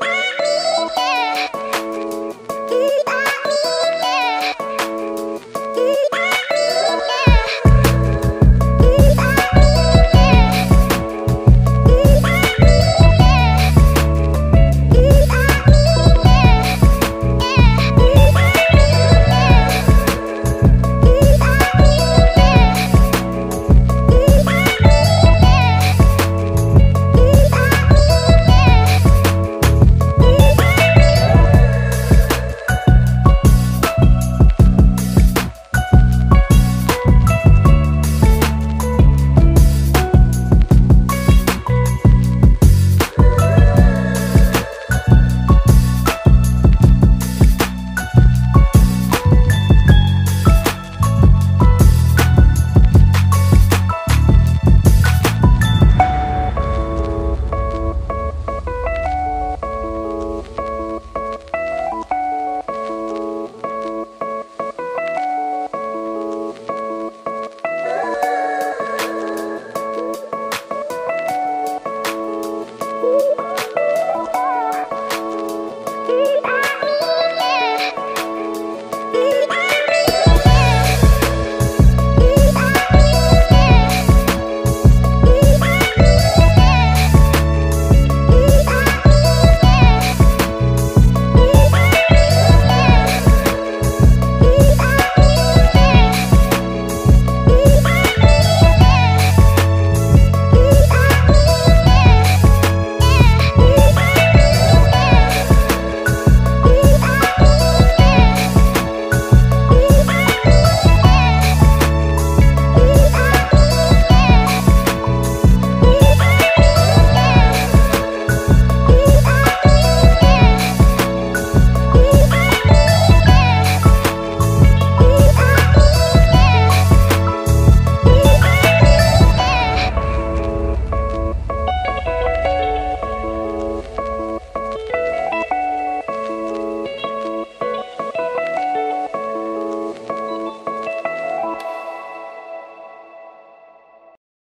Bye.